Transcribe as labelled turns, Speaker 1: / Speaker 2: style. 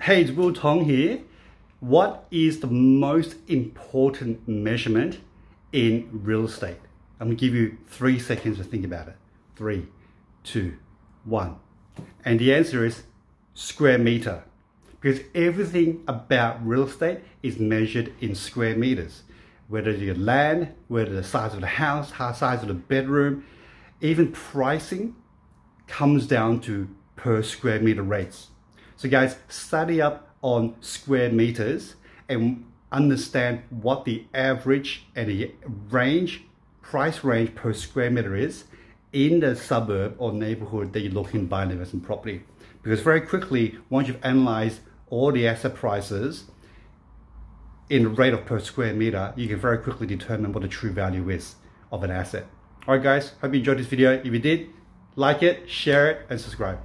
Speaker 1: Hey, it's Will Tong here. What is the most important measurement in real estate? I'm gonna give you three seconds to think about it. Three, two, one. And the answer is square meter. Because everything about real estate is measured in square meters. Whether your land, whether the size of the house, how size of the bedroom, even pricing comes down to per square meter rates. So guys, study up on square meters and understand what the average and the range, price range per square meter is in the suburb or neighborhood that you're looking to buy an investment property. Because very quickly, once you've analyzed all the asset prices in the rate of per square meter, you can very quickly determine what the true value is of an asset. All right, guys, hope you enjoyed this video. If you did, like it, share it, and subscribe.